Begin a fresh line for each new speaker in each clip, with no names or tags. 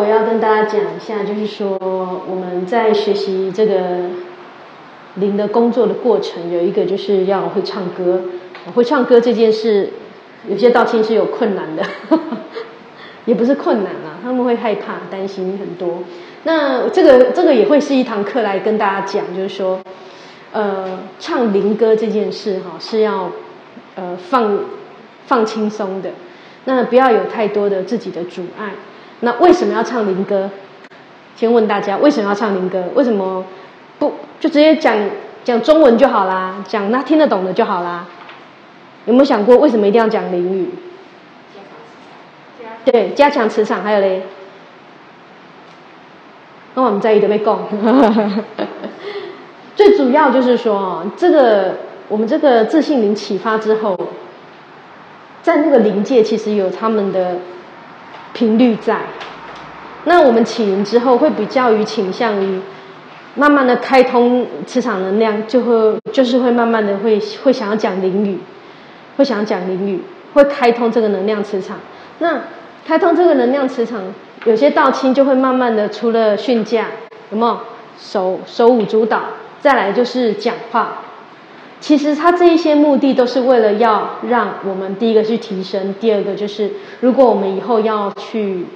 我要跟大家讲一下，就是说我们在学习这个灵的工作的过程，有一个就是要会唱歌。会唱歌这件事，有些道亲是有困难的，也不是困难啊，他们会害怕、担心很多。那这个这个也会是一堂课来跟大家讲，就是说，呃，唱灵歌这件事哈是要呃放放轻松的，那不要有太多的自己的阻碍。那为什么要唱灵歌？先问大家为什么要唱灵歌？为什么不就直接讲讲中文就好啦？讲那听得懂的就好啦？有没有想过为什么一定要讲灵语？对，加强磁场，还有嘞，那我们在意的被供。最主要就是说，这个我们这个自信灵启发之后，在那个灵界其实有他们的频率在。那我们起灵之后，会比较于倾向于慢慢的开通磁场能量，就会就是会慢慢的会会想要讲灵语。会想要讲灵语，会开通这个能量磁场。那开通这个能量磁场，有些道亲就会慢慢的，除了训驾，有没有手手舞足蹈？再来就是讲话。其实他这一些目的都是为了要让我们第一个去提升，第二个就是如果我们以后要去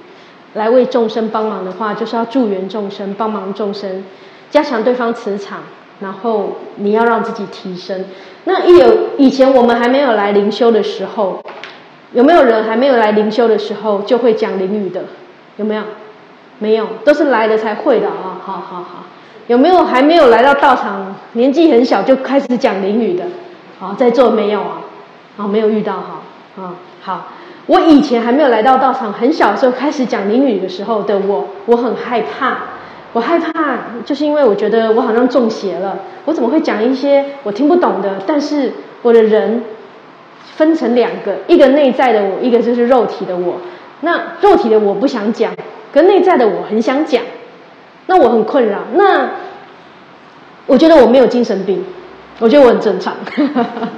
来为众生帮忙的话，就是要助缘众生，帮忙众生，加强对方磁场。然后你要让自己提升。那一有以前我们还没有来灵修的时候，有没有人还没有来灵修的时候就会讲灵语的？有没有？没有，都是来了才会的啊！好好好，有没有还没有来到道场，年纪很小就开始讲灵语的？好，在座没有啊？好，没有遇到哈。啊，好，我以前还没有来到道场，很小的时候开始讲灵语的时候的我，我很害怕。我害怕，就是因为我觉得我好像中邪了。我怎么会讲一些我听不懂的？但是我的人分成两个，一个内在的我，一个就是肉体的我。那肉体的我不想讲，跟内在的我很想讲，那我很困扰。那我觉得我没有精神病，我觉得我很正常。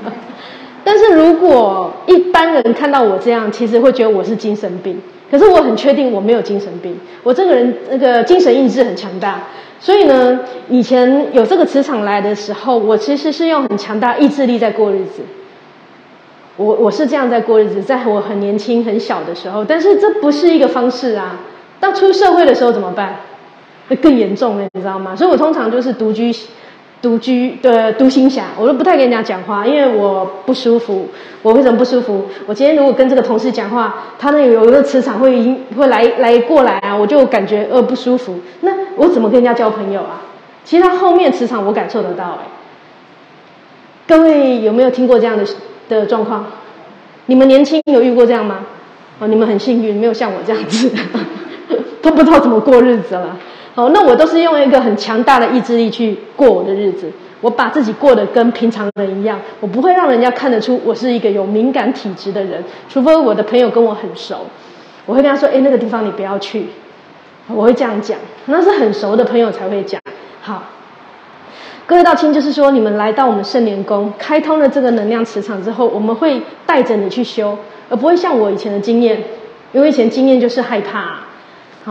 但是如果一般人看到我这样，其实会觉得我是精神病。可是我很确定我没有精神病，我这个人那个精神意志很强大，所以呢，以前有这个磁场来的时候，我其实是用很强大意志力在过日子。我我是这样在过日子，在我很年轻很小的时候，但是这不是一个方式啊。到出社会的时候怎么办？会更严重了，你知道吗？所以我通常就是独居。独居的独行侠，我都不太跟人家讲话，因为我不舒服。我为什么不舒服？我今天如果跟这个同事讲话，他那有一个磁场会会来来过来啊，我就感觉呃不舒服。那我怎么跟人家交朋友啊？其实他后面磁场我感受得到哎。各位有没有听过这样的的状况？你们年轻有遇过这样吗？哦，你们很幸运，没有像我这样子，都不知道怎么过日子了。哦，那我都是用一个很强大的意志力去过我的日子，我把自己过得跟平常人一样，我不会让人家看得出我是一个有敏感体质的人，除非我的朋友跟我很熟，我会跟他说：“哎，那个地方你不要去。”我会这样讲，那是很熟的朋友才会讲。好，各位道亲，就是说你们来到我们圣莲宫，开通了这个能量磁场之后，我们会带着你去修，而不会像我以前的经验，因为以前经验就是害怕。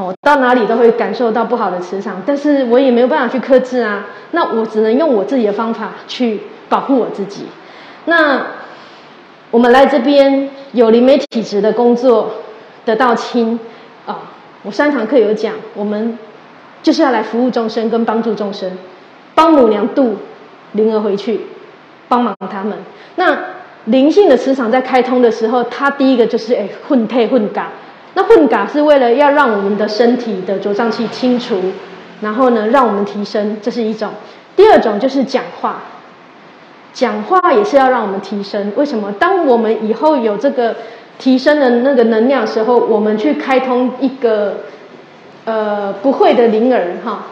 我到哪里都会感受到不好的磁场，但是我也没有办法去克制啊。那我只能用我自己的方法去保护我自己。那我们来这边有灵媒体质的工作的道亲啊，我三堂课有讲，我们就是要来服务众生跟帮助众生，帮母娘渡灵儿回去，帮忙他们。那灵性的磁场在开通的时候，它第一个就是哎混配混嘎。那混嘎是为了要让我们的身体的浊胀气清除，然后呢，让我们提升，这是一种。第二种就是讲话，讲话也是要让我们提升。为什么？当我们以后有这个提升的那个能量时候，我们去开通一个呃不会的灵耳哈。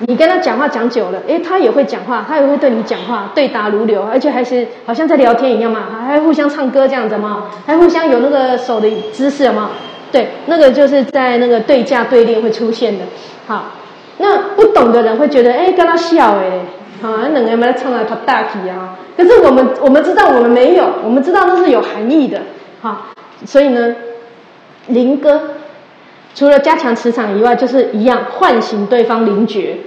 你跟他讲话讲久了，诶，他也会讲话，他也会对你讲话，对答如流，而且还是好像在聊天一样嘛，还互相唱歌这样子嘛，还互相有那个手的姿势嘛，对，那个就是在那个对价对练会出现的。好，那不懂的人会觉得，哎，跟他笑哎，好，那两个人在唱啊，他大体啊，可是我们我们知道我们没有，我们知道那是有含义的，好，所以呢，林哥。除了加强磁场以外，就是一样唤醒对方灵觉。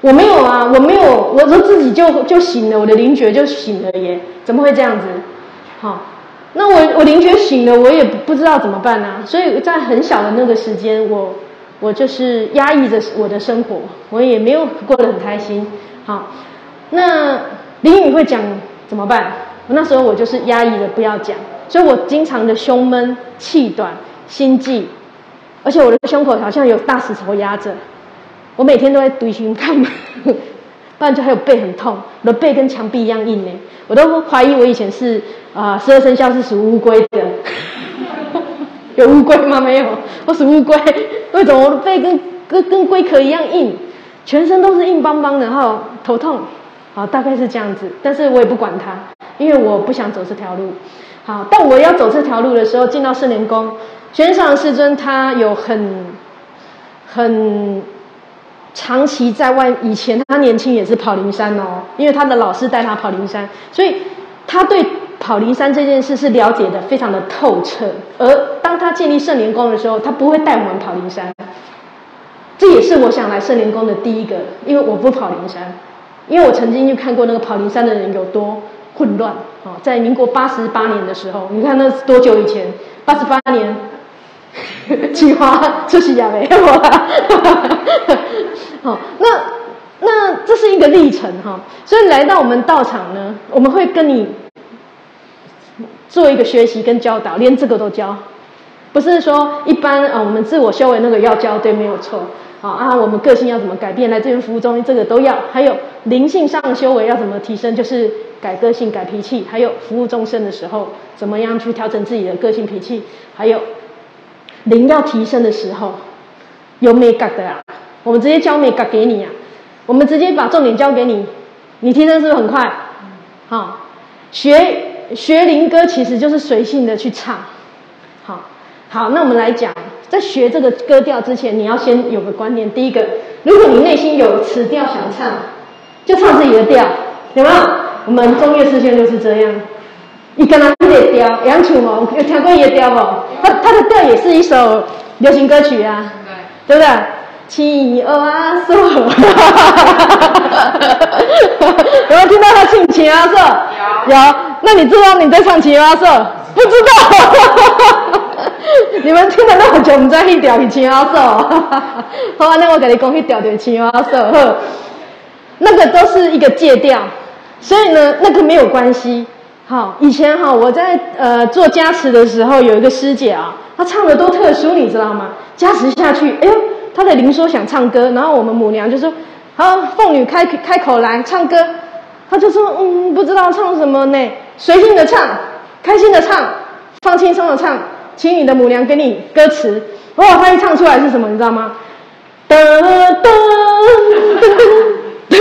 我没有啊，我没有，我我自己就就醒了，我的灵觉就醒了耶，怎么会这样子？好，那我我灵觉醒了，我也不知道怎么办啊。所以在很小的那个时间，我我就是压抑着我的生活，我也没有过得很开心。好，那林雨会讲怎么办？那时候我就是压抑的不要讲，所以我经常的胸闷、气短、心悸，而且我的胸口好像有大石头压着。我每天都在堆心看，不然就还有背很痛，我的背跟墙壁一样硬呢。我都怀疑我以前是啊，十二生肖是属乌龟的，有乌龟吗？没有，我属乌龟。为什么我的背跟跟跟龟壳一样硬，全身都是硬邦邦的，然后头痛，好，大概是这样子。但是我也不管它，因为我不想走这条路。好，但我要走这条路的时候，进到圣莲宫，玄奘师尊他有很很。长期在外，以前他年轻也是跑灵山哦，因为他的老师带他跑灵山，所以他对跑灵山这件事是了解的非常的透彻。而当他建立圣莲宫的时候，他不会带我们跑灵山，这也是我想来圣莲宫的第一个，因为我不跑灵山，因为我曾经就看过那个跑灵山的人有多混乱啊，在民国八十八年的时候，你看那是多久以前？八十八年。菊花出息也没有啦，好，那那这是一个历程哈，所以来到我们道场呢，我们会跟你做一个学习跟教导，连这个都教，不是说一般啊，我们自我修为那个要教，对，没有错，好啊，我们个性要怎么改变，来这边服务中心这个都要，还有灵性上的修为要怎么提升，就是改个性、改脾气，还有服务众生的时候，怎么样去调整自己的个性脾气，还有。灵要提升的时候，有美感的啊！我们直接教美感给你啊！我们直接把重点教给你，你提升是不是很快？好，学学灵歌其实就是随性的去唱。好，好，那我们来讲，在学这个歌调之前，你要先有个观念。第一个，如果你内心有词调想唱，就唱自己的调，有没有？我们中乐师兄就是这样。一个人一个调，杨楚嘛，有听过一个调不？他他的调也是一首流行歌曲啊，对不对？青阿瑟，有没有听到他唱青阿瑟？有。有。那你知道你在唱青阿瑟？不知道。你们听了那么久，不知道一调是青阿瑟？好啊，那我给你讲一调就是青阿瑟。那个都是一个借调，所以呢，那个没有关系。好，以前哈我在呃做加持的时候，有一个师姐啊，她唱的多特殊，你知道吗？加持下去，哎呦，她的灵说想唱歌，然后我们母娘就说：“好，凤女开开口来唱歌。”她就说：“嗯，不知道唱什么呢，随性的唱，开心的唱，放轻松的唱，请你的母娘给你歌词。”哇，她一唱出来是什么，你知道吗？噔噔噔噔，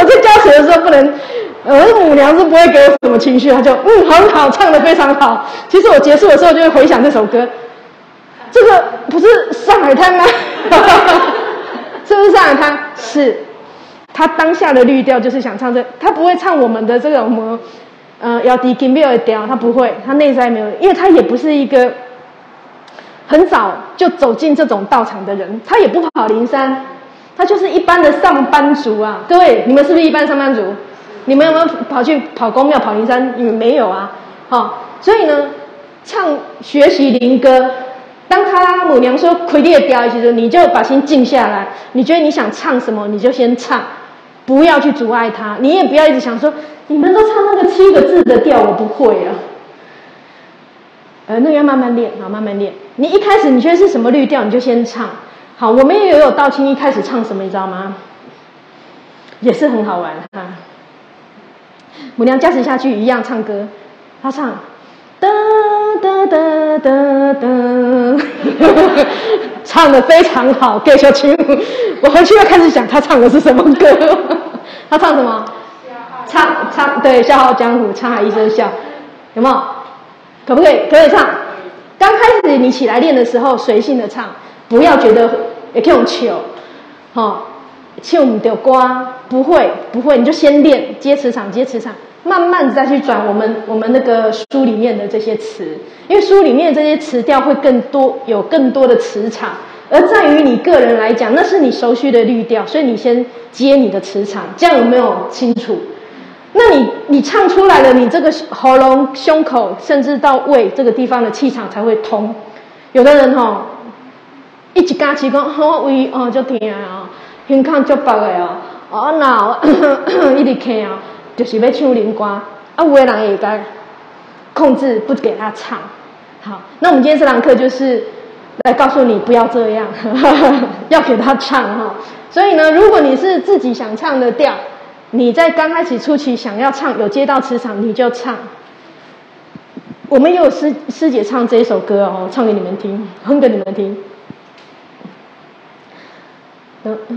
我在加持的时候不能。我的母娘是不会给我什么情绪，她就嗯很好，唱的非常好。其实我结束的时候就会回想这首歌，这个不是上海滩吗？是不是上海滩？是。他当下的律调就是想唱这，他不会唱我们的这种什么，呃，要低音没有调，他不会，他内在没有，因为他也不是一个很早就走进这种道场的人，他也不跑灵山，他就是一般的上班族啊。各位，你们是不是一般上班族？你们有没有跑去跑公庙、跑灵山？你们没有啊，好，所以呢，唱学习灵歌，当他母娘说魁地雕，其实你就把心静下来，你觉得你想唱什么，你就先唱，不要去阻碍他，你也不要一直想说，你们都唱那个七个字的调，我不会啊，呃，那要慢慢练，好，慢慢练。你一开始你觉得是什么律调，你就先唱。好，我们也有道清一开始唱什么，你知道吗？也是很好玩哈。母娘加持下去一样唱歌，他唱哒哒哒哒哒，唱的非常好。给小青，我回去要开始想他唱的是什么歌。他唱什么？唱唱对《笑傲江湖》，沧海一声笑，有没有？可不可以？可以唱。刚开始你起来练的时候，随性的唱，不要觉得也可以用球，好。唱唔到歌，不会不会，你就先练接磁场，接磁场，慢慢再去转我们我们那个书里面的这些词，因为书里面这些词调会更多，有更多的磁场，而在于你个人来讲，那是你熟悉的律调，所以你先接你的磁场，这样有没有清楚？那你你唱出来了，你这个喉咙、胸口，甚至到胃这个地方的气场才会通。有的人哈，一直加气讲，哦胃哦就疼啊，胸腔就白的哦，哦脑 一直疼啊，就是要唱灵歌，啊有的人也该控制不给他唱。好，那我们今天这堂课就是。来告诉你不要这样，要给他唱哈。所以呢，如果你是自己想唱的调，你在刚开始初期想要唱有接到磁场，你就唱。我们也有师师姐唱这一首歌哦，唱给你们听，哼给你们听。哒哒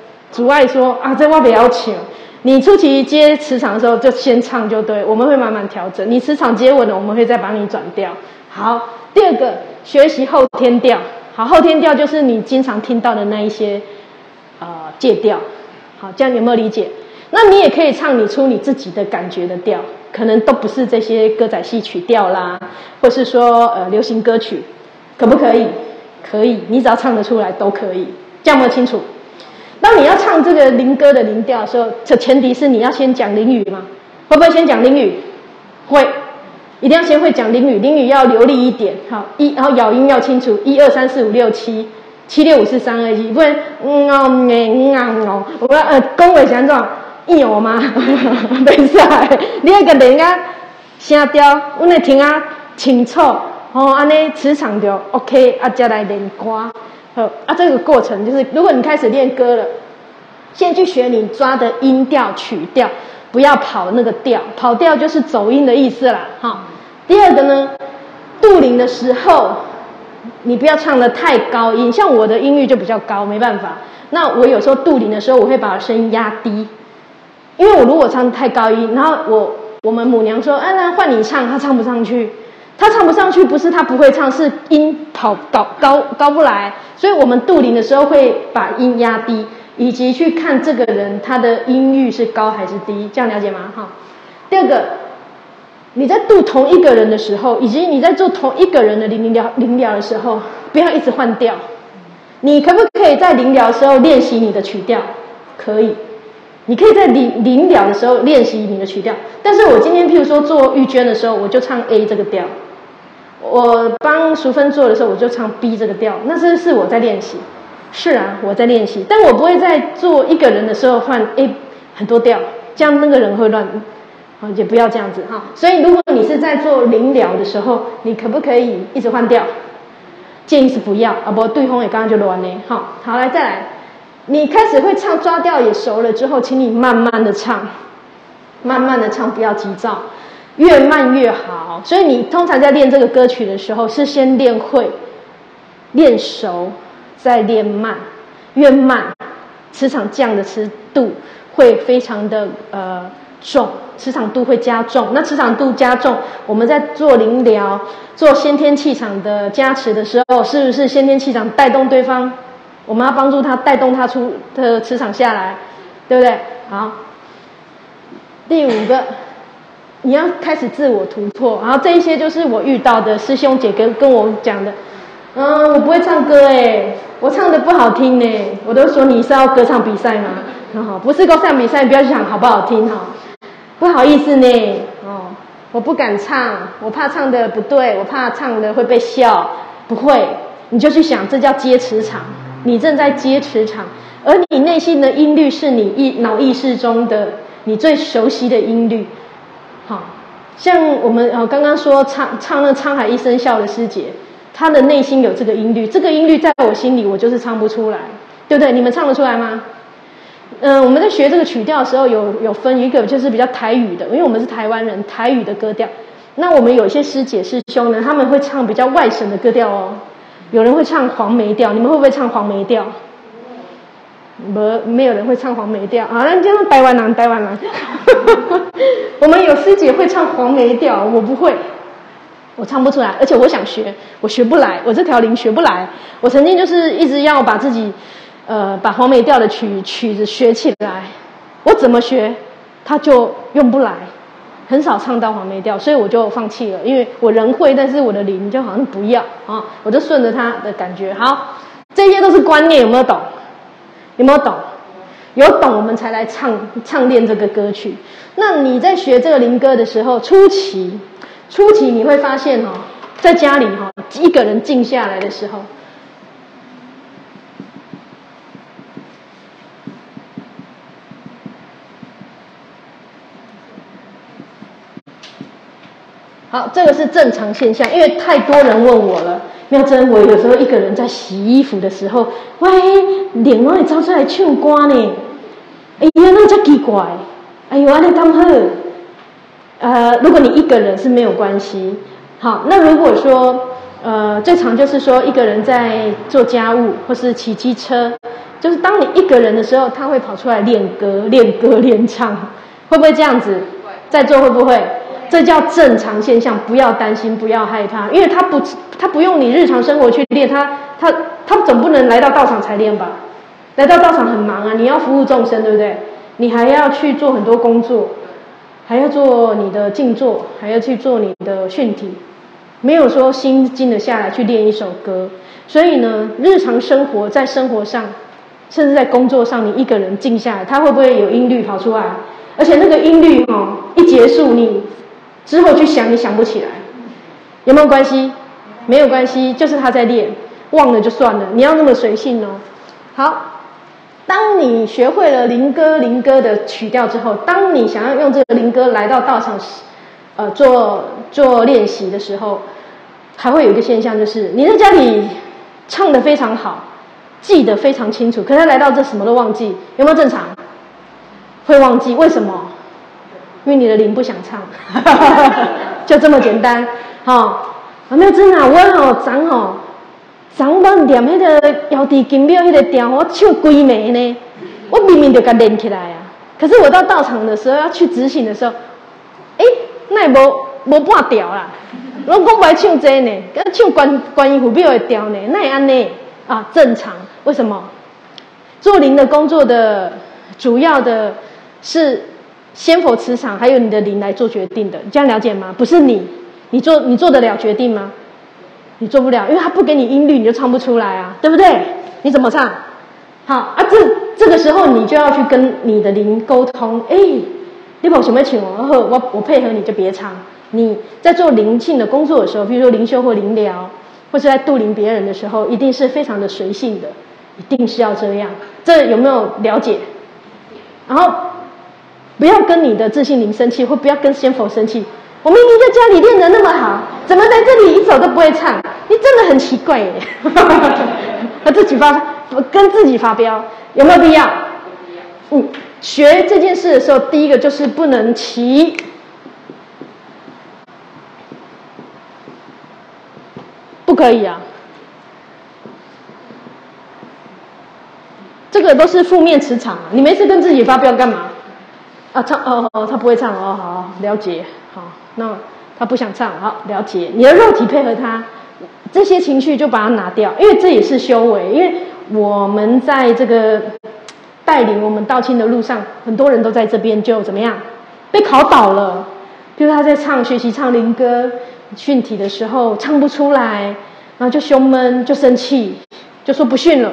阻碍，说啊，这我不要请。你初期接磁场的时候就先唱就对，我们会慢慢调整。你磁场接稳了，我们会再把你转掉。好，第二个学习后天调。好，后天调就是你经常听到的那一些，呃，借调。好，这样有没有理解？那你也可以唱你出你自己的感觉的调，可能都不是这些歌仔戏曲调啦，或是说呃流行歌曲，可不可以？可以，你只要唱得出来都可以。这样有没有清楚？当你要唱这个灵歌的灵调的时候，这前提是你要先讲灵语吗？会不会先讲灵语？会。一定要先会讲淋雨，淋雨要流利一点，好一，然后咬音要清楚，一二三四五六七，七六五四三二一，不然嗯哦嗯啊哦，我要呃恭维怎样？有吗？没使，你那个人家声调，我来听啊清楚，哦，安尼磁场就 OK，啊，再来练歌，好啊，这个过程就是，如果你开始练歌了，先去学你抓的音调曲调，不要跑那个调，跑调就是走音的意思啦，哈。第二个呢，杜林的时候，你不要唱的太高音，像我的音域就比较高，没办法。那我有时候杜林的时候，我会把声音压低，因为我如果唱太高音，然后我我们母娘说，哎，那换你唱，她唱不上去，他唱不上去，不是他不会唱，是音跑高高高不来。所以我们杜林的时候会把音压低，以及去看这个人他的音域是高还是低，这样了解吗？哈。第二个。你在度同一个人的时候，以及你在做同一个人的灵疗灵疗的时候，不要一直换调。你可不可以在灵疗的时候练习你的曲调？可以。你可以在临临了的时候练习你的曲调。但是我今天譬如说做玉娟的时候，我就唱 A 这个调；我帮淑芬做的时候，我就唱 B 这个调。那是是我在练习。是啊，我在练习，但我不会在做一个人的时候换 A 很多调，这样那个人会乱。啊，也不要这样子哈。所以，如果你是在做临了的时候，你可不可以一直换调？建议是不要啊，不对方也刚刚就乱呢。好，好来再来，你开始会唱抓调也熟了之后，请你慢慢的唱，慢慢的唱，不要急躁，越慢越好。所以你通常在练这个歌曲的时候，是先练会，练熟，再练慢，越慢，磁场降的磁度会非常的呃。重磁场度会加重，那磁场度加重，我们在做灵疗、做先天气场的加持的时候，是不是先天气场带动对方？我们要帮助他带动他出的磁场下来，对不对？好，第五个，你要开始自我突破，然后这一些就是我遇到的师兄姐跟跟我讲的，嗯，我不会唱歌哎，我唱的不好听呢，我都说你是要歌唱比赛吗？好，不是歌唱比赛，不要去想好不好听哈。不好意思呢，哦，我不敢唱，我怕唱的不对，我怕唱的会被笑。不会，你就去想，这叫接磁场，你正在接磁场，而你内心的音律是你意脑意识中的你最熟悉的音律。好，像我们呃刚刚说唱唱那沧海一声笑的师姐，她的内心有这个音律，这个音律在我心里我就是唱不出来，对不对？你们唱得出来吗？嗯，我们在学这个曲调的时候，有有分一个就是比较台语的，因为我们是台湾人，台语的歌调。那我们有一些师姐师兄呢，他们会唱比较外省的歌调哦。有人会唱黄梅调，你们会不会唱黄梅调？没，没有人会唱黄梅调。好，那就台湾人，台湾人。我们有师姐会唱黄梅调，我不会，我唱不出来，而且我想学，我学不来，我这条铃学不来。我曾经就是一直要把自己，呃，把黄梅调的曲曲子学起来，我怎么学，它就用不来，很少唱到黄梅调，所以我就放弃了，因为我人会，但是我的灵就好像不要啊，我就顺着他的感觉。好，这些都是观念，有没有懂？有没有懂？有懂，我们才来唱唱练这个歌曲。那你在学这个灵歌的时候，初期，初期你会发现哦，在家里哈，一个人静下来的时候，好，这个是正常现象，因为太多人问我了。妙珍，我有时候一个人在洗衣服的时候，喂，脸会照出来唱歌呢。哎呀，那叫奇怪。哎呦，安尼刚好。呃，如果你一个人是没有关系。好，那如果说，呃，最常就是说一个人在做家务或是骑机车，就是当你一个人的时候，他会跑出来练歌、练歌、练唱，会不会这样子？在做会不会？这叫正常现象，不要担心，不要害怕，因为他不，他不用你日常生活去练，他，他，他总不能来到道场才练吧？来到道场很忙啊，你要服务众生，对不对？你还要去做很多工作，还要做你的静坐，还要去做你的训体，没有说心静得下来去练一首歌。所以呢，日常生活在生活上，甚至在工作上，你一个人静下来，他会不会有音律跑出来？而且那个音律哈，一结束你。之后去想，你想不起来，有没有关系？没有关系，就是他在练，忘了就算了。你要那么随性哦。好，当你学会了灵歌灵歌的曲调之后，当你想要用这个灵歌来到道场，呃，做做练习的时候，还会有一个现象，就是你在家里唱的非常好，记得非常清楚，可是来到这什么都忘记，有没有正常？会忘记，为什么？因为你的灵不想唱，就这么简单，哈。阿妙真啊，我吼昨吼，昨我念迄个摇地金庙迄个调，我唱鬼暝呢。我明明就该练起来啊，可是我到道场的时候要去执行的时候，哎，那也无无半调啦。我讲白唱这呢，跟唱观观音佛庙的调呢，那也安呢啊，正常。为什么？做灵的工作的主要的是。先佛磁场还有你的灵来做决定的，你这样了解吗？不是你，你做你做得了决定吗？你做不了，因为他不给你音律，你就唱不出来啊，对不对？你怎么唱？好啊，这这个时候你就要去跟你的灵沟通。哎，你宝什么请我？我我配合你就别唱。你在做灵性的工作的时候，比如说灵修或灵疗，或是在度灵别人的时候，一定是非常的随性的，一定是要这样。这有没有了解？然后。不要跟你的自信灵生气，或不要跟仙佛生气。我明明在家里练的那么好，怎么在这里一首都不会唱？你真的很奇怪耶！和自己发，跟自己发飙，有没有必要？嗯，学这件事的时候，第一个就是不能骑，不可以啊。这个都是负面磁场啊！你没事跟自己发飙干嘛？啊，唱哦哦，他不会唱哦，好了解，好，那他不想唱，好了解，你的肉体配合他，这些情绪就把它拿掉，因为这也是修为，因为我们在这个带领我们道亲的路上，很多人都在这边就怎么样被考倒了，比如他在唱学习唱灵歌训体的时候唱不出来，然后就胸闷就生气，就说不训了，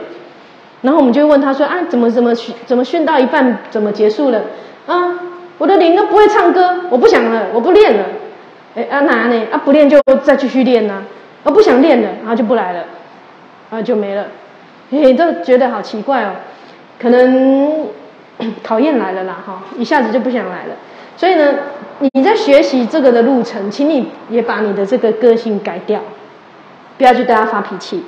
然后我们就问他说啊，怎么怎么训怎么训到一半怎么结束了？啊，我的灵都不会唱歌，我不想了，我不练了。哎，啊哪呢？啊不练就再继续练呢。啊不想练了，然后就不来了，啊就没了。嘿，都觉得好奇怪哦，可能 考验来了啦，哈，一下子就不想来了。所以呢，你在学习这个的路程，请你也把你的这个个性改掉，不要去对他发脾气。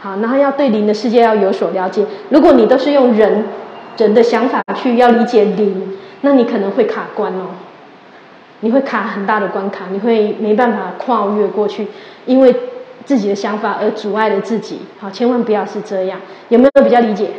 好，然后要对灵的世界要有所了解。如果你都是用人人的想法去要理解灵。那你可能会卡关哦，你会卡很大的关卡，你会没办法跨越过去，因为自己的想法而阻碍了自己。好，千万不要是这样。有没有比较理解？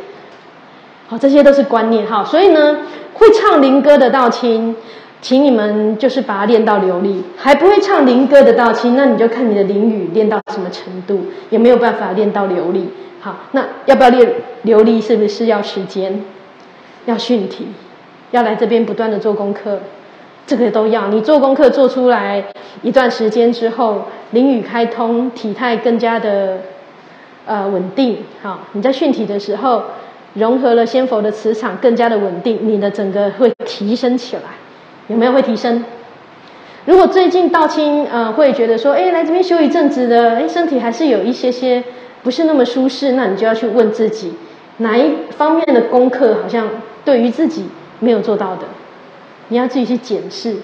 好，这些都是观念。哈，所以呢，会唱灵歌的道亲，请你们就是把它练到流利。还不会唱灵歌的道亲，那你就看你的灵语练到什么程度，有没有办法练到流利。好，那要不要练流利？是不是要时间？要训题？要来这边不断的做功课？这个都要。你做功课做出来一段时间之后，灵雨开通，体态更加的呃稳定。好，你在训体的时候。融合了仙佛的磁场，更加的稳定，你的整个会提升起来，有没有会提升？如果最近道清呃会觉得说，哎，来这边修一阵子的，哎，身体还是有一些些不是那么舒适，那你就要去问自己，哪一方面的功课好像对于自己没有做到的，你要自己去检视，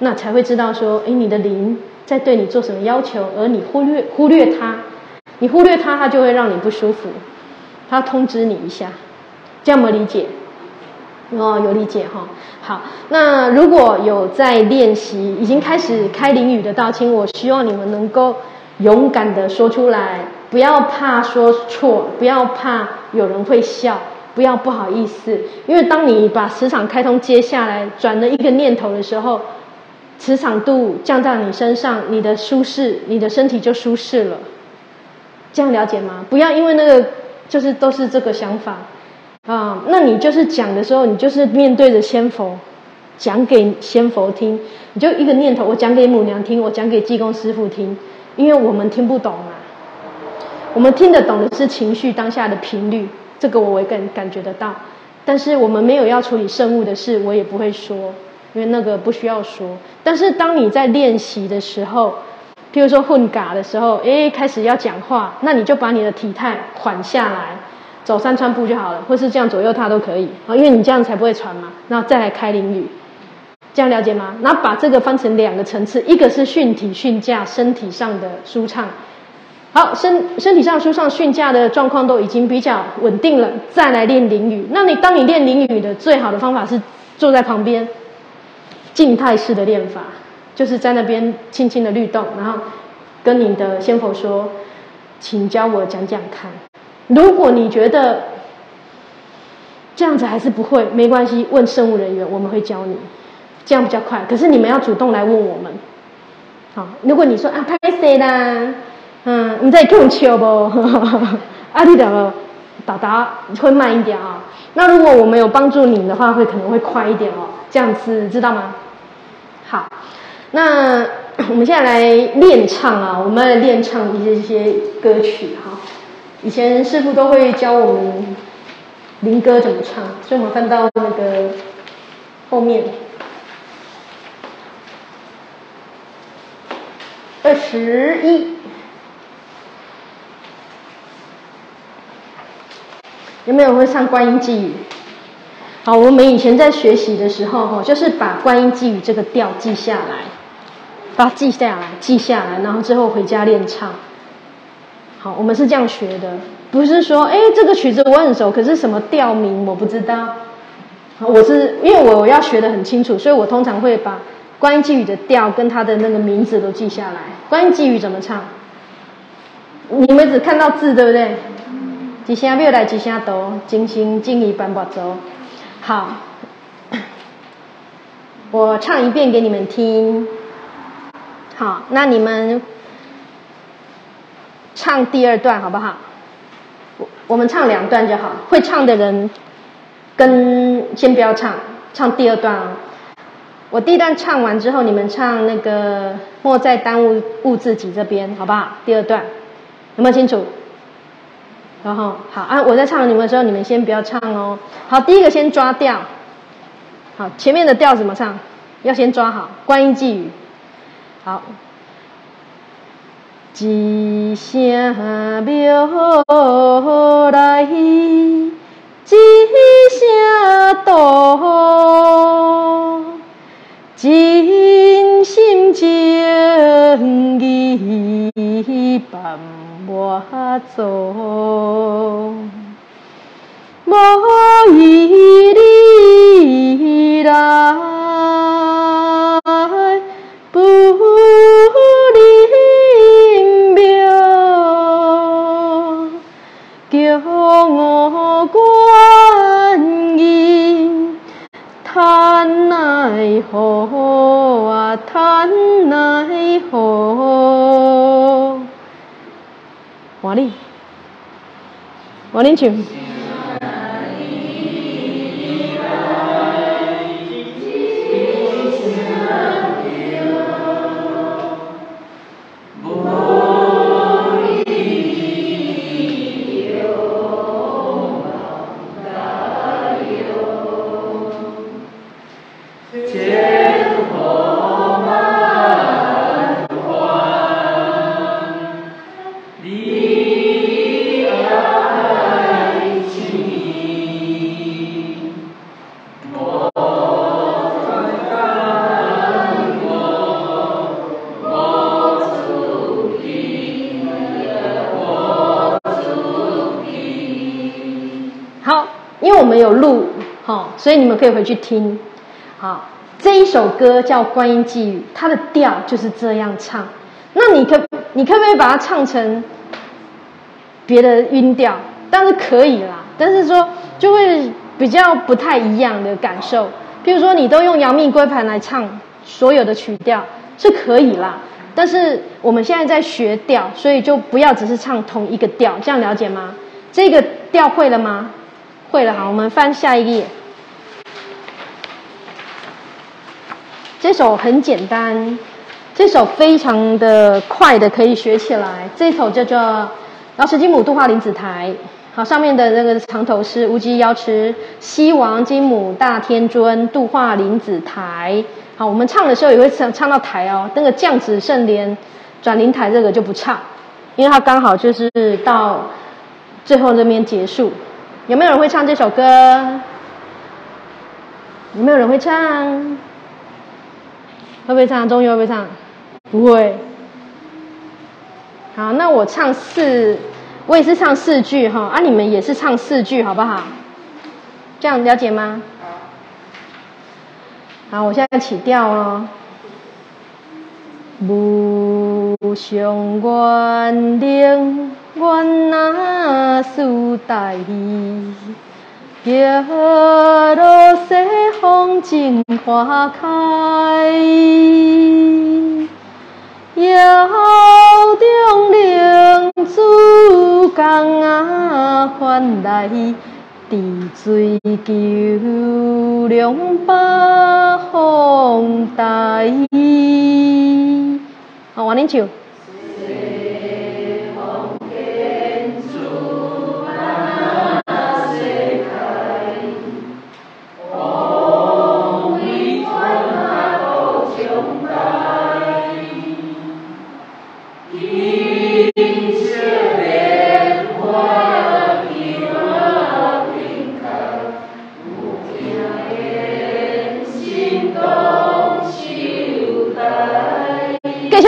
那才会知道说，哎，你的灵在对你做什么要求，而你忽略忽略它，你忽略它，它就会让你不舒服。他通知你一下，这样有理解？哦，有理解哈。好，那如果有在练习，已经开始开灵语的道亲，我希望你们能够勇敢的说出来，不要怕说错，不要怕有人会笑，不要不好意思。因为当你把磁场开通，接下来转了一个念头的时候，磁场度降在你身上，你的舒适，你的身体就舒适了。这样了解吗？不要因为那个。就是都是这个想法啊，那你就是讲的时候，你就是面对着仙佛，讲给仙佛听，你就一个念头，我讲给母娘听，我讲给济公师傅听，因为我们听不懂啊，我们听得懂的是情绪当下的频率，这个我也感感觉得到，但是我们没有要处理生物的事，我也不会说，因为那个不需要说。但是当你在练习的时候。譬如说混嘎的时候，哎，开始要讲话，那你就把你的体态缓下来，走三川步就好了，或是这样左右它都可以啊，因为你这样才不会喘嘛。然后再来开灵语，这样了解吗？然后把这个分成两个层次，一个是训体训驾，身体上的舒畅。好，身身体上书上训假的状况都已经比较稳定了，再来练灵语。那你当你练灵语的最好的方法是坐在旁边，静态式的练法。就是在那边轻轻的律动，然后跟你的先佛说，请教我讲讲看。如果你觉得这样子还是不会，没关系，问生务人员，我们会教你，这样比较快。可是你们要主动来问我们。好，如果你说啊，拍谁啦？嗯，你在用球不？啊，你的达达会慢一点啊。那如果我们有帮助你的话，会可能会快一点哦。这样子知道吗？好。那 我们现在来练唱啊，我们来练唱一些一些歌曲哈。以前师傅都会教我们灵歌怎么唱，所以我们翻到那个后面二十一，有没有会唱观音寄语？好，我们以前在学习的时候哈，就是把观音寄语这个调记下来。把它记下来，记下来，然后之后回家练唱。好，我们是这样学的，不是说，哎，这个曲子我很熟，可是什么调名我不知道。我是因为我要学的很清楚，所以我通常会把观音寄语的调跟它的那个名字都记下来。观音寄语怎么唱？你们只看到字，对不对？几声没有来，几声哆，精心精怡般不走。好，我唱一遍给你们听。好，那你们唱第二段好不好？我我们唱两段就好。会唱的人跟先不要唱，唱第二段哦。我第一段唱完之后，你们唱那个莫再耽误误自己这边好不好？第二段有没有清楚？然后好啊，我在唱你们的时候，你们先不要唱哦。好，第一个先抓调。好，前面的调怎么唱？要先抓好。观音寄语。好，一声庙来，一声道，真心情意伴我走，无依你来，不灵妙，叫我孤。叹奈何啊，叹奈何。换你，换你唱请。有录，好，所以你们可以回去听。好，这一首歌叫《观音寄语》，它的调就是这样唱。那你可你可不可以把它唱成别的音调？但是可以啦，但是说就会比较不太一样的感受。譬如说，你都用杨幂龟盘来唱所有的曲调是可以啦，但是我们现在在学调，所以就不要只是唱同一个调，这样了解吗？这个调会了吗？会了，好，我们翻下一页。这首很简单，这首非常的快的可以学起来。这首叫做《瑶池金母度化灵子台》。好，上面的那个长头诗：无极瑶池西王金母大天尊度化灵子台。好，我们唱的时候也会唱唱到台哦。那个降子圣莲转灵台这个就不唱，因为它刚好就是到最后这边结束。有没有人会唱这首歌？有没有人会唱？会不会唱？终于会不会唱？不会。好，那我唱四，我也是唱四句哈，啊，你们也是唱四句，好不好？这样了解吗？好，我现在起调哦。不上愿灵。愿那苏大意，叫落西风景花开，窑中灵珠江啊翻来，滴水求两百风台。好，王林唱。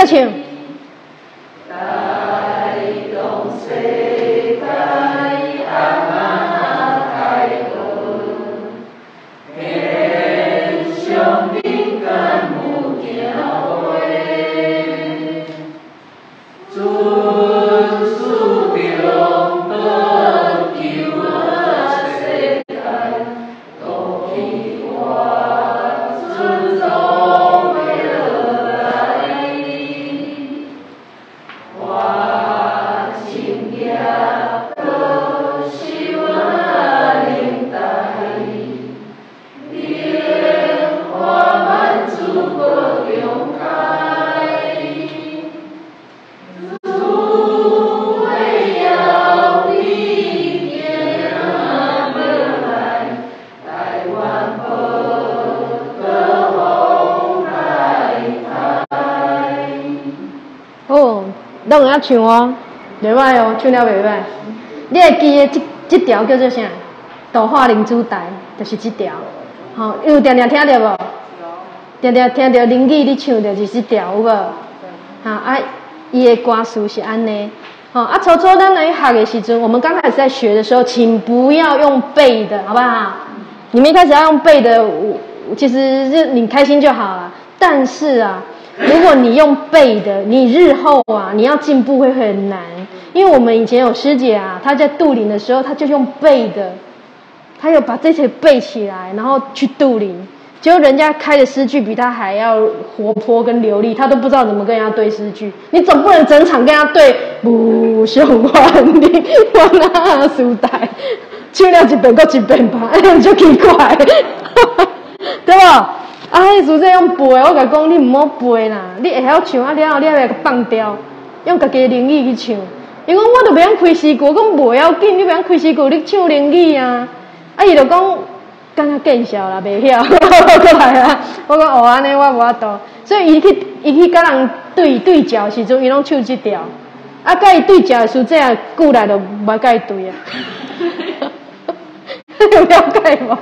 下去。唱哦，袂歹哦，唱了袂歹。你会记的即即条叫做啥？桃花灵珠台，就是这条。吼，有定定听到无？定定听到林语你唱着就是条，有无？哈啊，伊的歌词是安尼。好啊，初初咱来学的时阵，我们刚开始在学的时候，请不要用背的，好不好？你们一开始要用背的，其实是你开心就好了。但是啊。如果你用背的，你日后啊，你要进步会很难，因为我们以前有师姐啊，她在杜林的时候，她就用背的，她有把这些背起来，然后去杜林。结果人家开的诗句比她还要活泼跟流利，她都不知道怎么跟人家对诗句。你总不能整场跟他对不雄万里，我那苏代，唱了一遍过一遍吧，哎，就奇怪，对吧？啊，迄时阵用背，我甲讲你毋好背啦，你会晓唱啊了后，你来放掉，用家己的灵语去唱。伊讲我都袂晓开诗歌，讲袂要紧，你袂晓开诗句，你唱灵语啊。啊，伊就讲，敢若见笑啦，袂晓，过来啊。我讲哦，安尼我无法度。所以伊去伊去甲人对对调时阵，伊拢唱即条。啊，甲伊对调的时候，这样过来就无甲伊对啊。有 了解无？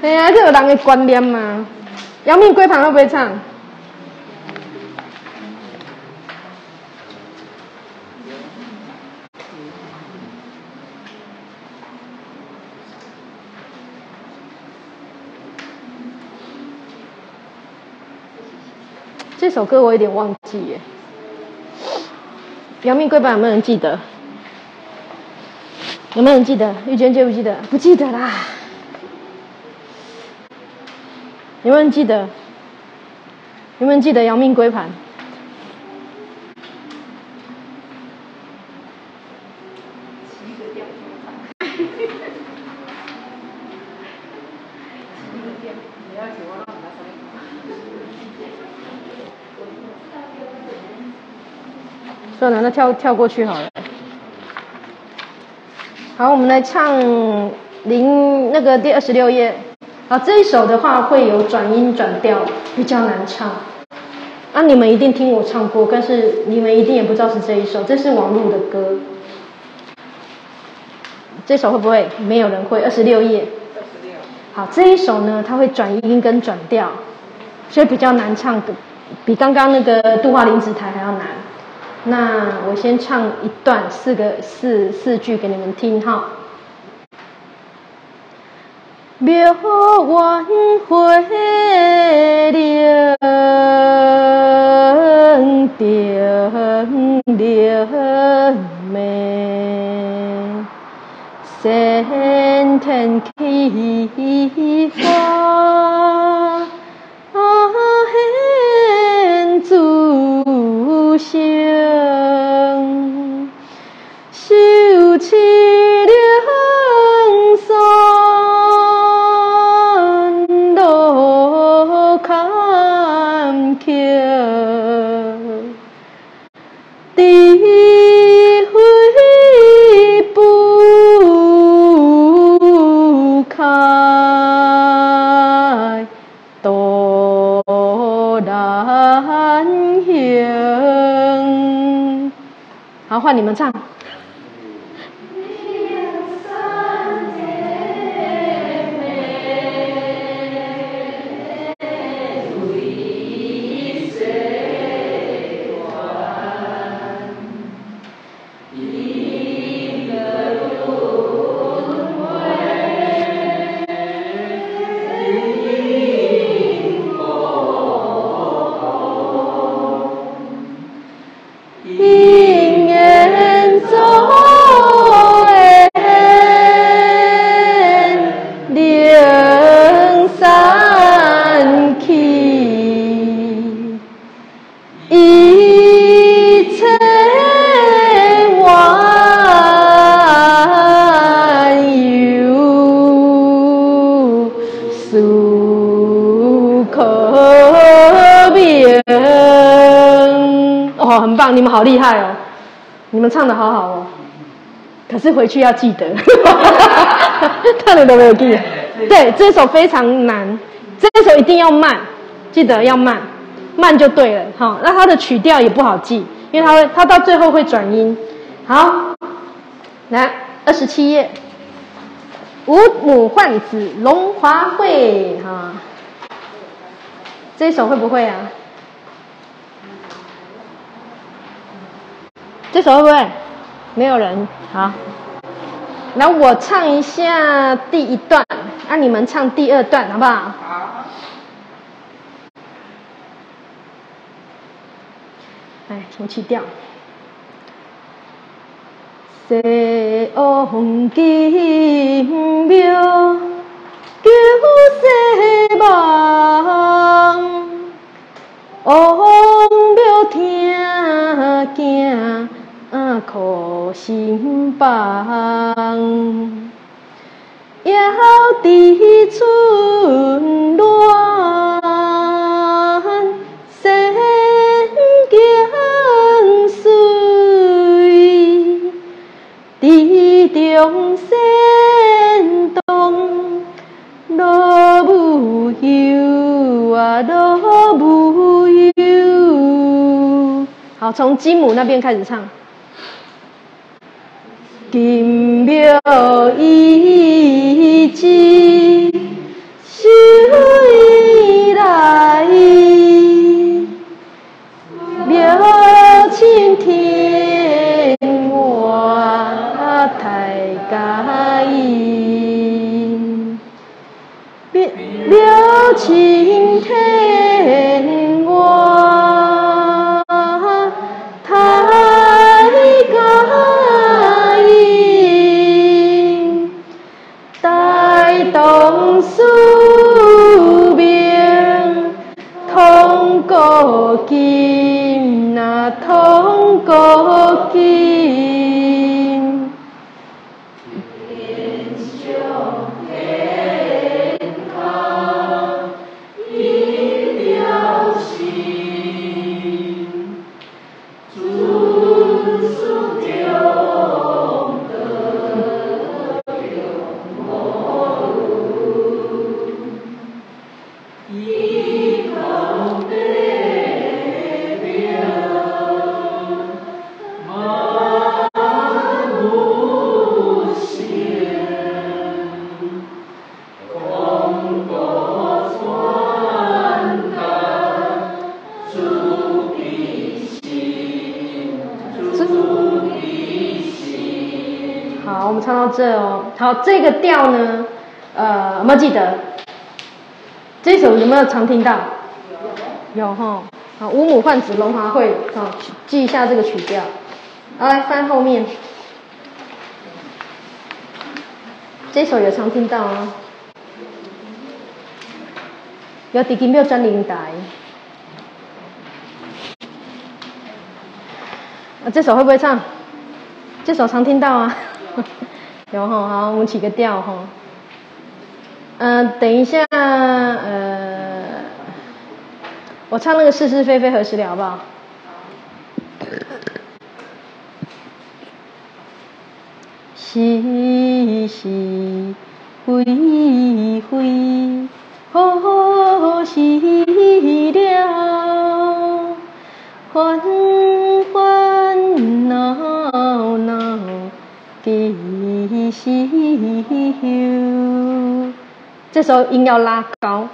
哎呀，这有人的观念嘛？杨幂归盘会不会唱？这首歌我有点忘记耶。杨幂归盘有没有人记得？有没有人记得？玉娟记不记得？不记得啦。有没有人记得？有没有人记得杨幂归盘？算了，那跳跳过去好了。好，我们来唱零那个第二十六页。好，这一首的话会有转音转调，比较难唱。啊，你们一定听我唱过，但是你们一定也不知道是这一首，这是网络的歌。这首会不会？没有人会。二十六页。二十六。好，这一首呢，它会转音跟转调，所以比较难唱，比刚刚那个杜华林子台还要难。那我先唱一段四个四四句给你们听哈。庙远花莲，顶莲梅，山天起风，开，多难行。好，换你们唱。回去要记得，唱的都没有记。对，这首非常难，这首一定要慢，记得要慢，慢就对了。好，那它的曲调也不好记，因为它会，它到最后会转音。好，来二十七页，五母换子龙华会哈，这首会不会啊？这首会不会？没有人好。那我唱一下第一段，那你们唱第二段，好不好？好。哎，重启调。西王金庙救世梦，王庙听惊苦心房，要知春暖，山景水，地中山东落无忧啊，落无忧。好，从金母那边开始唱。金庙遗址，修以来，庙青天外太家音，庙青天通好，这个调呢，呃，有没有记得？这首有没有常听到？有哈。好，五母换子龙华会，好，记一下这个曲调。好，来翻后面。这首也常听到啊。有第几秒转灵台？啊，这首会不会唱？这首常听到啊。有哈，好，我们起个调哈。嗯、等一下，呃，我唱那个是是非非何时了，好不好？是是非非何时西游，这时候音要拉高。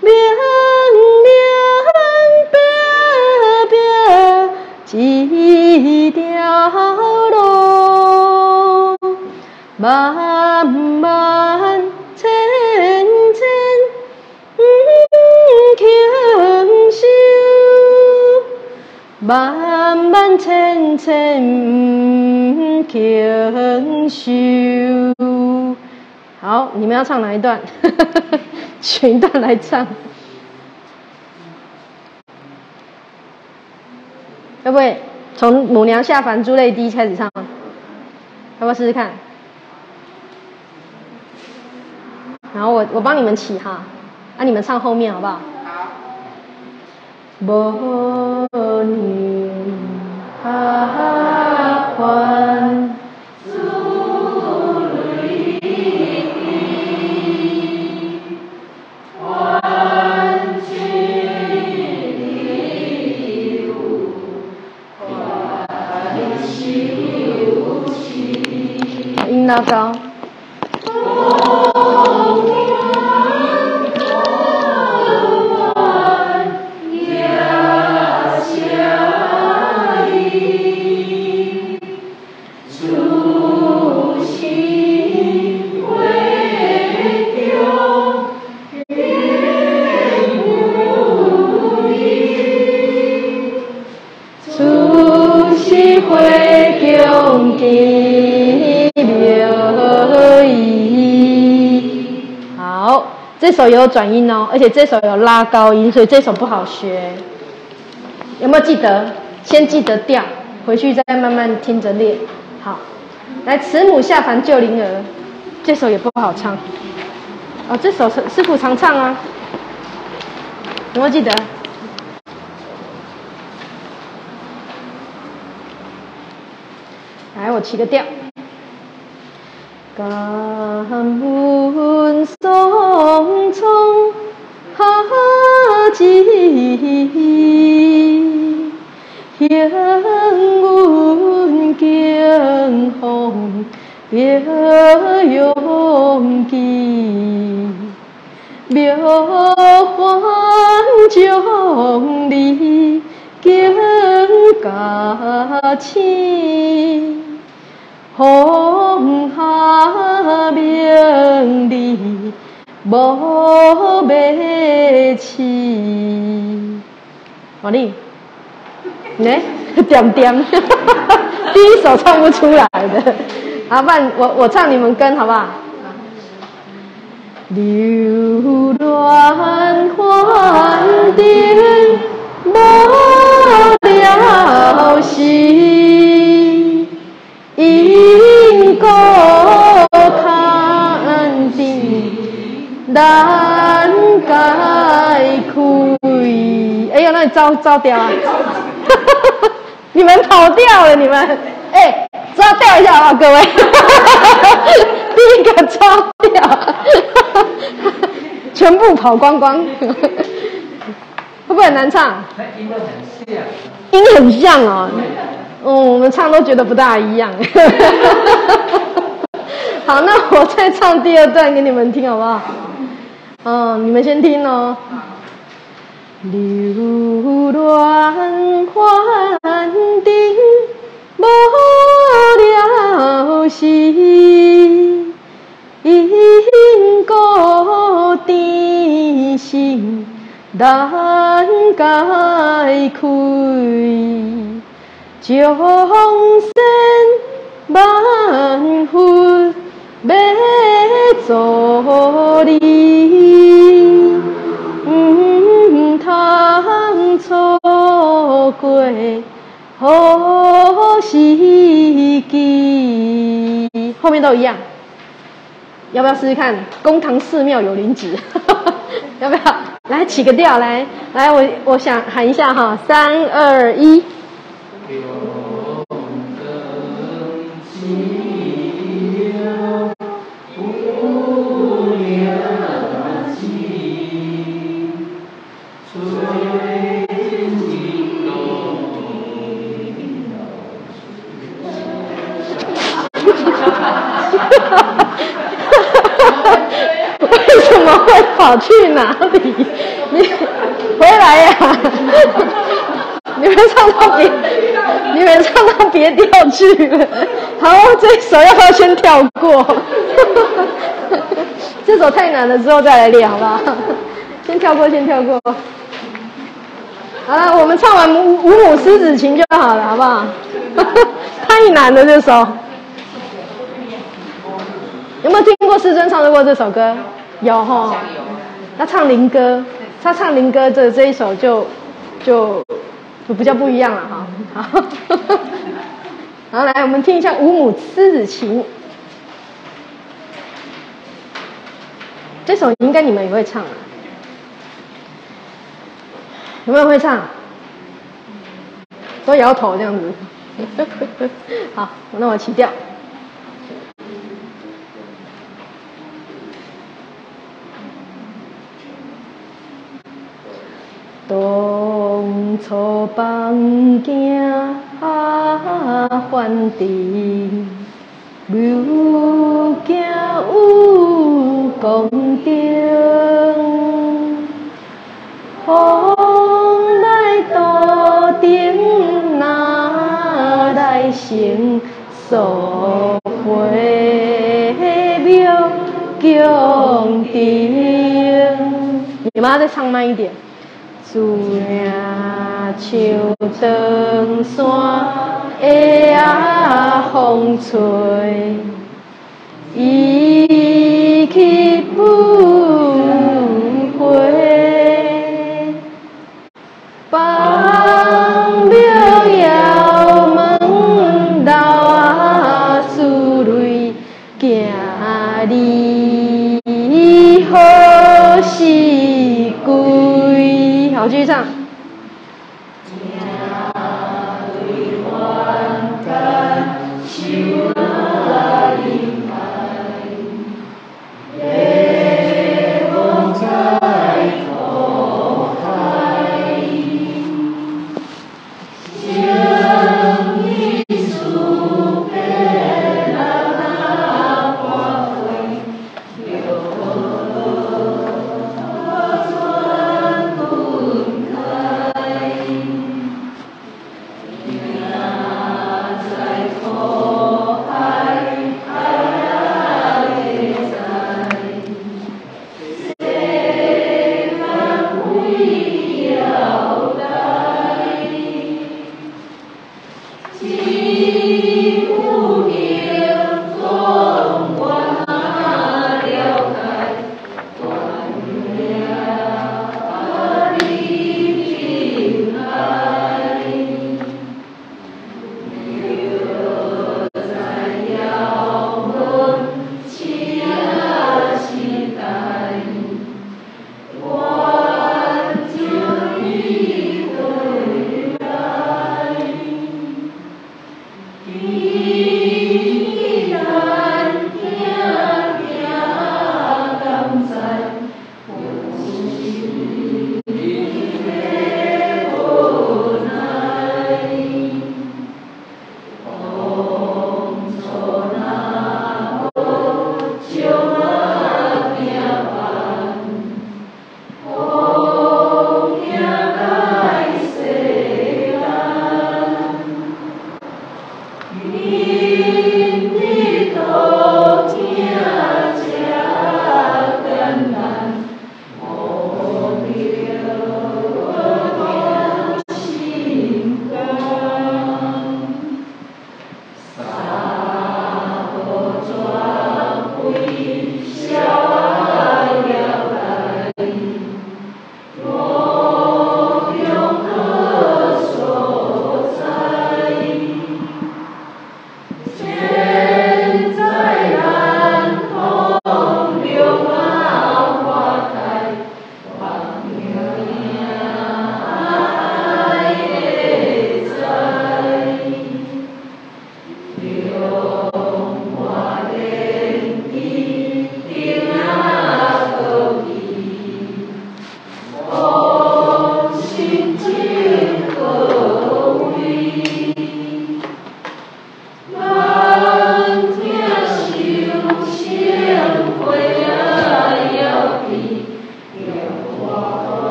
明明白白一条路，漫漫千千庆修。漫漫千千庆修。好，你们要唱哪一段？选一段来唱。要不会从母娘下凡珠泪滴开始唱？要不要试试看？然后我我帮你们起哈，啊你们唱后面好不好？无念下凡，音这首有转音哦，而且这首有拉高音，所以这首不好学。有没有记得？先记得调，回去再慢慢听着练。好，来，慈母下凡救灵儿，这首也不好唱。哦，这首是师傅常唱啊，有没有记得？来，我起个调。感恩送从哈吉，向阮敬奉表勇气，妙法将你敬家亲。红霞明丽无白痴，王丽，呢？点点，第一首唱不出来的，阿伴，我我唱你们跟好不好？流乱环境无了时。因果定难解开。哎呀，那你招招掉啊！你们跑掉了，你们哎，招掉一下啊，各位！第一个招掉，全部跑光光，会不会很难唱？
音很像，
音很像哦。嗯，我们唱都觉得不大一样。好，那我再唱第二段给你们听，好不好？哦，你们先听哦。流乱环境无了时，因果天性难解开。众生万分要做你，所过好时机。后面都一样，要不要试试看？公堂寺庙有灵子，要不要？来起个调，来来，我我想喊一下哈，三二一。为什么会跑去哪里？你回来呀！你们唱到别，你们唱到别调去了。好，这首要不要先跳过？这首太难了，之后再来练，好不好？先跳过，先跳过。好了，我们唱完《五五母狮子琴》就好了，好不好？太难了，这首。有没有听过师尊唱过这首歌？有哈。他唱灵歌，他唱灵歌的这一首就就。就比较不一样了哈，好，然后来我们听一下《五母狮子情》，这首应该你们也会唱啊，有没有会唱？都摇头这样子，好，那我起调。当初放行还地，如今有功德，风来多顶哪来成所回庙供德？你妈再唱慢一点。自命树长山的啊风吹，伊去不回，放庙窑门楼啊珠泪，行李时归，好，继续唱。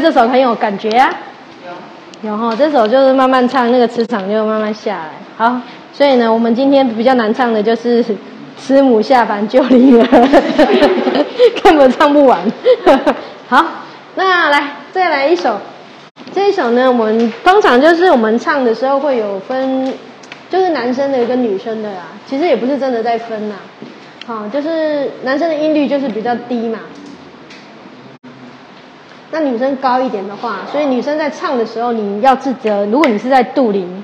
这首很有感觉啊，有，有哈，这首就是慢慢唱，那个磁场就慢慢下来。好，所以呢，我们今天比较难唱的就是 《师母下凡救灵儿》，根本唱不完。好，那来再来一首，这一首呢，我们通常就是我们唱的时候会有分，就是男生的跟女生的啊，其实也不是真的在分呐，好，就是男生的音律就是比较低嘛。那女生高一点的话，所以女生在唱的时候，你要自责。如果你是在杜林，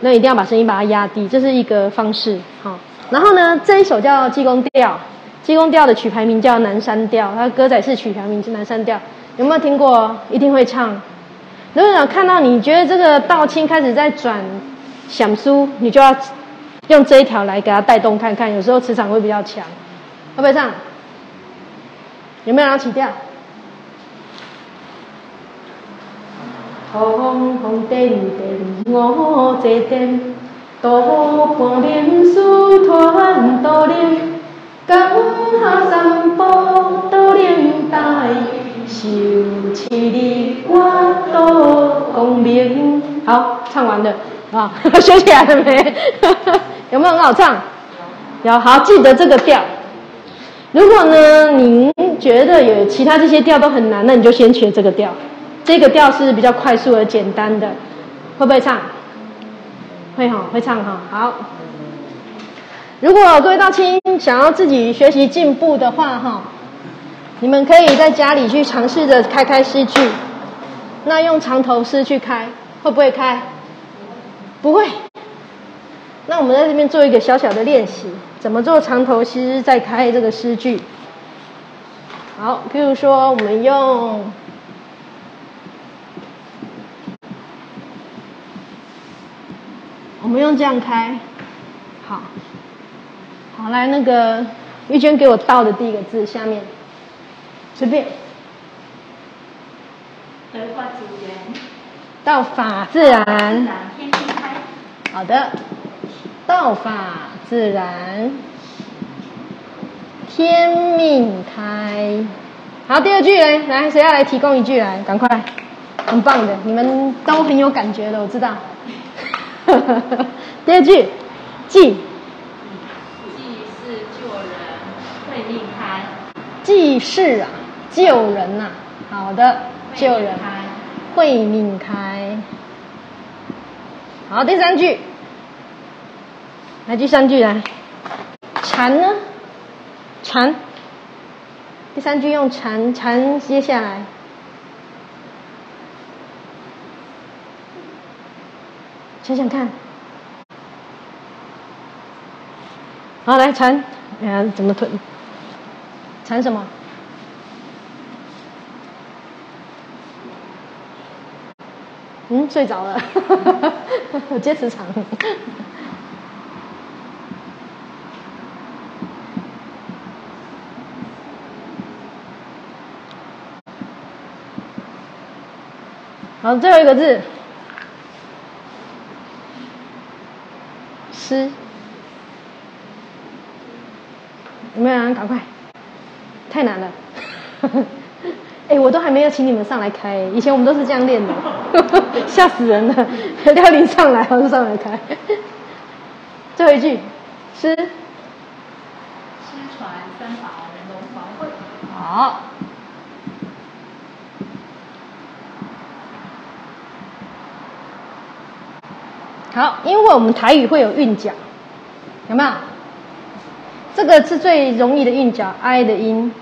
那一定要把声音把它压低，这是一个方式。好，然后呢，这一首叫《济公调》，济公调的曲牌名叫《南山调》，它歌仔是曲牌名是《南山调》，有没有听过？一定会唱。如果想看到你觉得这个道清开始在转响书，你就要用这一条来给它带动看看，有时候磁场会比较强。会不会唱？有没有人起调？红红点点五坐点，多半面书团多练，刚下三步多练带，受气力我多功名。好，唱完了啊，学起来了没？有没有很好唱？有，好，记得这个调。如果呢，您觉得有其他这些调都很难，那你就先学这个调。这个调是比较快速而简单的，会不会唱？会哈，会唱哈。好，如果各位道亲想要自己学习进步的话哈，你们可以在家里去尝试着开开诗句，那用长头诗去开，会不会开？不会。那我们在这边做一个小小的练习，怎么做长头诗再开这个诗句？好，譬如说我们用，们用这样开，好，好来那个玉娟给我倒的第一个字下面，随便。
德化自然，
道法自然，
天命开。
好的，道法自然，天命开。好，第二句嘞，来，谁要来提供一句来？赶快，很棒的，你们都很有感觉的，我知道。第二句，
济，济是救人，会命开。
济世啊，救人呐，好的。救人，会命开。好，第三句，来第三句来。禅呢？禅。第三句用禅，禅接下来。想想看。好，来禅，哎怎么吞？禅什么？嗯，睡着了，接磁场。好，最后一个字，诗，有没有人？赶快，太难了。哎，我都还没有请你们上来开，以前我们都是这样练的，吓死人了！廖林上来，我就上来开。最后一句，
师，师传三宝，人龙王会。
好，好，因为我们台语会有韵脚，有没有？这个是最容易的韵脚，i 的音。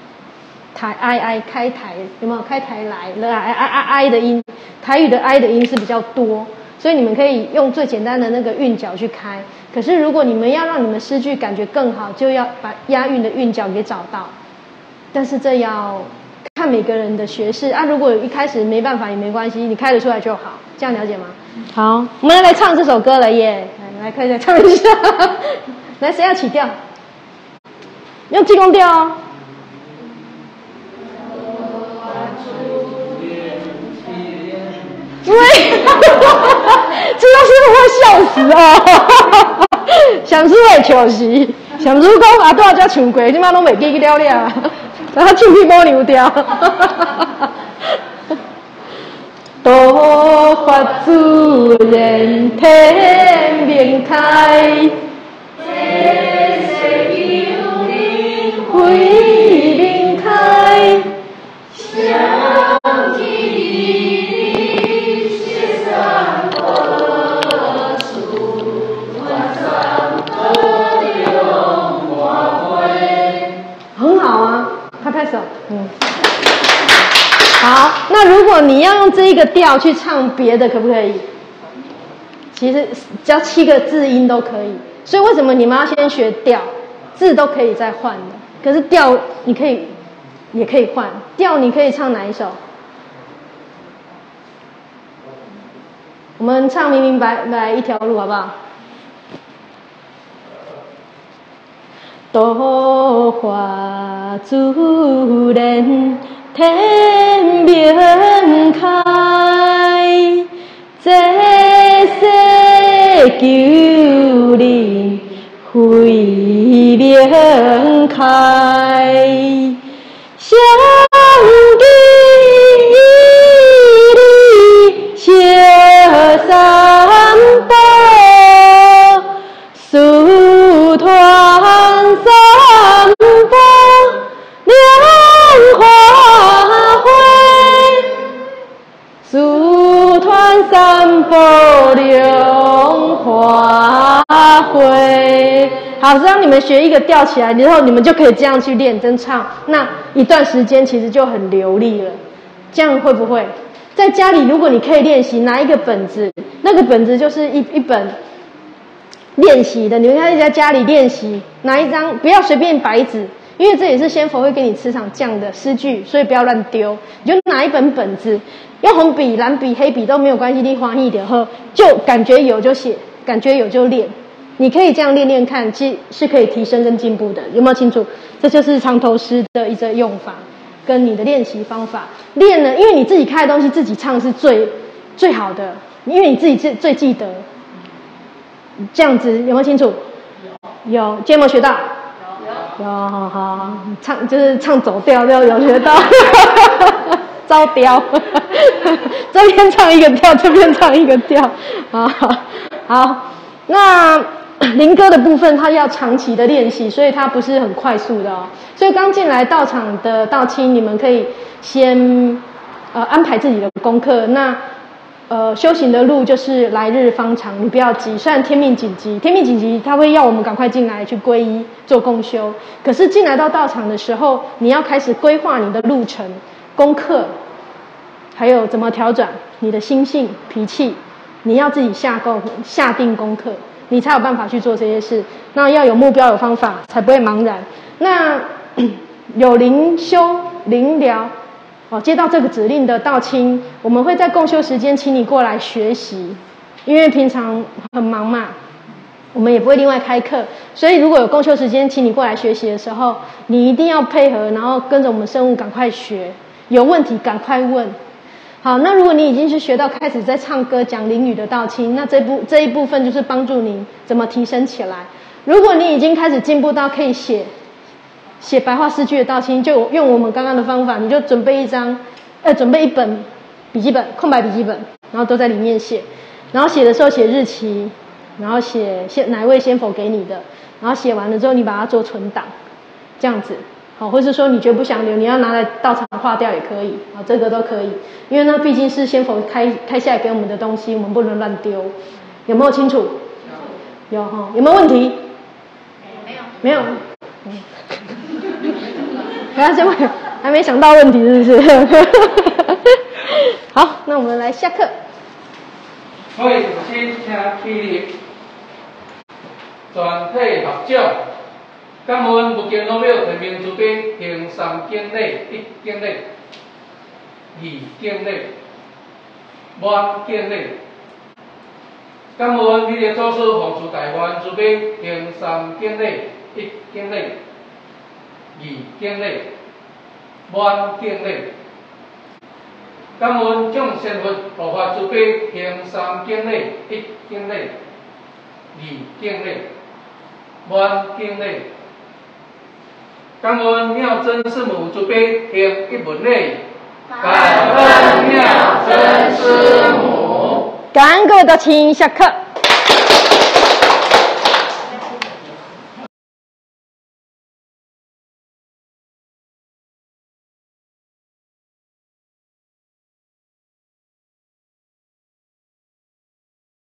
台 i i 开台有没有开台来了 i i i i 的音，台语的 i 的音是比较多，所以你们可以用最简单的那个韵脚去开。可是如果你们要让你们诗句感觉更好，就要把押韵的韵脚给找到。但是这要看每个人的学识啊。如果一开始没办法也没关系，你开得出来就好。这样了解吗？好，我们来唱这首歌了耶！来，来，可以再唱一下。来，谁要起调？用进攻调哦。对，这要是会笑死哦！想出来笑死，想出讲啊，多少只唱过，你妈拢未记了了，然后唱去摸牛掉。多发自然天命开，慧命手，嗯，好。那如果你要用这一个调去唱别的，可不可以？其实教七个字音都可以。所以为什么你们要先学调？字都可以再换的，可是调你可以也可以换。调你可以唱哪一首？我们唱明明白白一条路，好不好？多花自然，天明开，这世求人慧命开，宝莲花会。好，这样你们学一个调起来，然后你们就可以这样去练真唱，那一段时间其实就很流利了。这样会不会？在家里，如果你可以练习，拿一个本子，那个本子就是一一本练习的。你们可以在家里练习，拿一张，不要随便白纸，因为这也是先佛会给你磁场降的诗句，所以不要乱丢。你就拿一本本子，用红笔、蓝笔、黑笔都没有关系，你划一点后，就感觉有就写，感觉有就练。你可以这样练练看，其实是可以提升跟进步的，有没有清楚？这就是长头诗的一个用法，跟你的练习方法。练呢，因为你自己开的东西自己唱是最最好的，因为你自己最最记得。这样子有没有清楚？有。有，今天有没有学到？有。有，好好唱就是唱走调，都有学到。招雕，这边唱一个调，这边唱一个调，啊，好，那。林歌的部分，它要长期的练习，所以它不是很快速的哦。所以刚进来到场的道亲，你们可以先呃安排自己的功课。那呃修行的路就是来日方长，你不要急。虽然天命紧急，天命紧急，他会要我们赶快进来去皈依做共修。可是进来到道场的时候，你要开始规划你的路程、功课，还有怎么调整你的心性、脾气，你要自己下够下定功课。你才有办法去做这些事，那要有目标、有方法，才不会茫然。那 有灵修、灵疗，哦，接到这个指令的道亲，我们会在共修时间请你过来学习，因为平常很忙嘛，我们也不会另外开课，所以如果有共修时间请你过来学习的时候，你一定要配合，然后跟着我们生物赶快学，有问题赶快问。好，那如果你已经是学到开始在唱歌讲灵语的道清，那这部这一部分就是帮助你怎么提升起来。如果你已经开始进步到可以写写白话诗句的道清，就用我们刚刚的方法，你就准备一张，呃，准备一本笔记本，空白笔记本，然后都在里面写，然后写的时候写日期，然后写先哪位先否给你的，然后写完了之后你把它做存档，这样子。好，或是说你觉得不想留，你要拿来到场化掉也可以，啊，这个都可以，因为呢毕竟是先否开开下来给我们的东西，我们不能乱丢，有没有清楚？有，有哈，有没有问题？
没有，
没有，嗯，不要这么还没想到问题是不是？好，那我们来下课。
我首先请起立，全体合掌。感恩福建老庙天命主编行三敬礼：一敬礼，二敬礼，万敬礼。感恩美丽祖师黄祖大愿主编行三敬礼：一敬礼，二敬礼，满敬礼。感恩众仙佛护法主编行三敬礼：一敬礼，二敬礼，满敬礼。感恩妙真师母慈悲，行一文内。
感恩妙真师母。
感恩各位的亲下课。